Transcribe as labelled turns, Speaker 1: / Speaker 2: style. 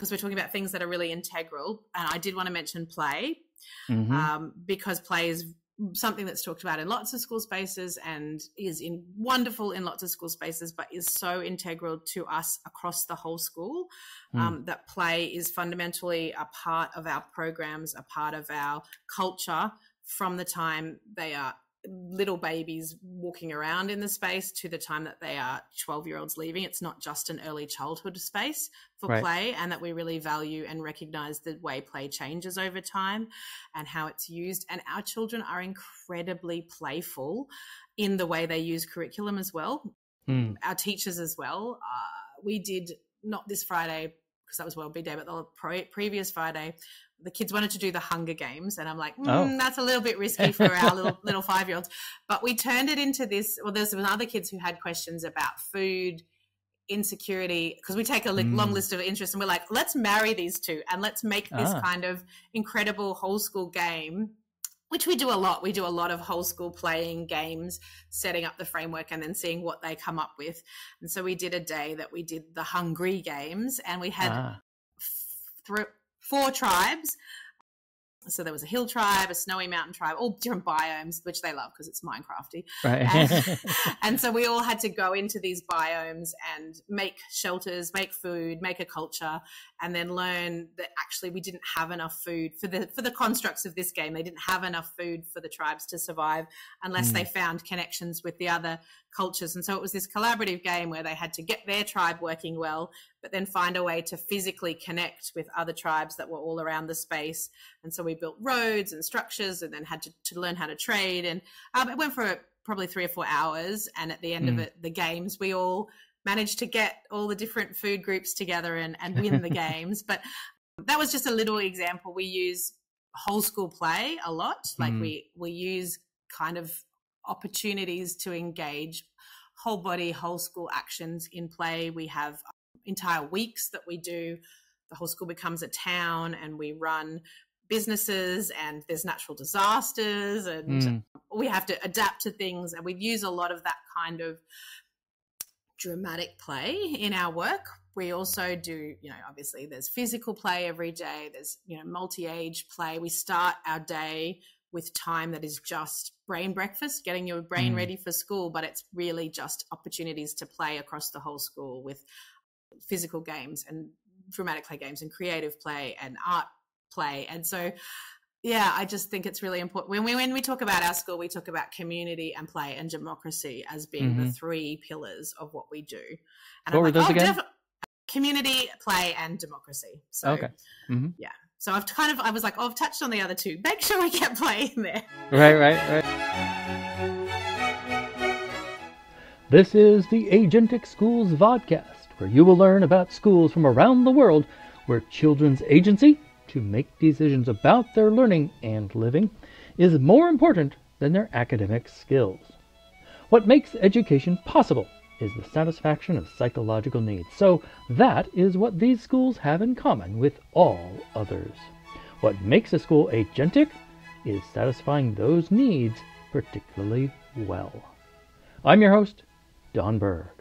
Speaker 1: because we're talking about things that are really integral, and I did want to mention play
Speaker 2: Mhm.
Speaker 1: um, because play is something that's talked about in lots of school spaces and is in wonderful in lots of school spaces, but is so integral to us across the whole school
Speaker 2: Mm.
Speaker 1: um, that play is fundamentally a part of our programs, a part of our culture from the time they are little babies walking around in the space to the time that they are 12 year olds leaving. It's not just an early childhood space for
Speaker 2: Right.
Speaker 1: play, and that we really value and recognize the way play changes over time and how it's used. And our children are incredibly playful in the way they use curriculum as well
Speaker 2: Mm.
Speaker 1: our teachers as well. Uh, we did not this Friday because that was World Big Day, but the pre- previous Friday, the kids wanted to do the Hunger Games, and I'm like, mm,
Speaker 2: Oh.
Speaker 1: that's a little bit risky for our little little five year olds. But we turned it into this. Well, there's some other kids who had questions about food insecurity because we take a li- long
Speaker 2: Mm.
Speaker 1: list of interests and we're like let's marry these two and let's make this
Speaker 2: Ah.
Speaker 1: kind of incredible whole school game which we do a lot. We do a lot of whole school playing games, setting up the framework and then seeing what they come up with. And so we did a day that we did the Hungry Games and we had
Speaker 2: Ah.
Speaker 1: th- four tribes. So there was a hill tribe, a snowy mountain tribe, all different biomes, which they love because it's Minecrafty.
Speaker 2: Right.
Speaker 1: And, and so we all had to go into these biomes and make shelters, make food, make a culture, and then learn that actually we didn't have enough food for the for the constructs of this game. They didn't have enough food for the tribes to survive unless
Speaker 2: Mm.
Speaker 1: they found connections with the other cultures. And so it was this collaborative game where they had to get their tribe working well, but then find a way to physically connect with other tribes that were all around the space. And so we built roads and structures and then had to, to learn how to trade. And um, it went for probably three or four hours. And at the end of
Speaker 2: Mm.
Speaker 1: it, the games, we all managed to get all the different food groups together and, and win the games. But that was just a little example. We use whole school play a lot. Like
Speaker 2: Mm.
Speaker 1: we, we use kind of opportunities to engage whole body, whole school actions in play. We have entire weeks that we do. The whole school becomes a town and we run businesses and there's natural disasters and
Speaker 2: Mm.
Speaker 1: we have to adapt to things and we use a lot of that kind of dramatic play in our work we also do you know obviously there's physical play every day there's you know multi-age play we start our day with time that is just brain breakfast getting your brain
Speaker 2: Mm.
Speaker 1: ready for school but it's really just opportunities to play across the whole school with physical games and dramatic play games and creative play and art play and so yeah i just think it's really important when we when we talk about our school we talk about community and play and democracy as being the
Speaker 2: Mhm.
Speaker 1: three pillars of what we do and
Speaker 2: What were those again?
Speaker 1: defi- community play and democracy so
Speaker 2: Okay. Mhm.
Speaker 1: yeah so i've kind of i was like oh i've touched on the other two make sure we get play in there
Speaker 2: Right, right, right. This is the Agentic Schools Vodcast, where you will learn about schools from around the world where children's agency to make decisions about their learning and living is more important than their academic skills. What makes education possible is the satisfaction of psychological needs. So that is what these schools have in common with all others. What makes a school agentic is satisfying those needs particularly well. I'm your host, Don Berg.